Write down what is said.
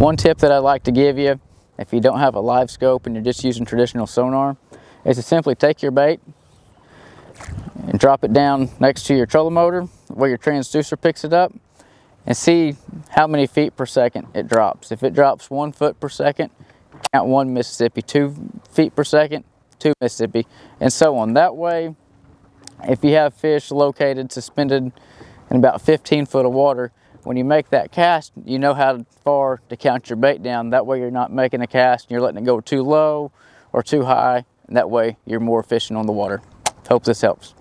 One tip that I'd like to give you, if you don't have a Livescope and you're just using traditional sonar, is to simply take your bait and drop it down next to your trolling motor where your transducer picks it up and see how many feet per second it drops. If it drops one foot per second, count one Mississippi, two feet per second, two Mississippi, and so on. That way, if you have fish located, suspended in about 15 foot of water, when you make that cast, you know how far to count your bait down. That way you're not making a cast and you're letting it go too low or too high. And that way you're more efficient on the water. Hope this helps.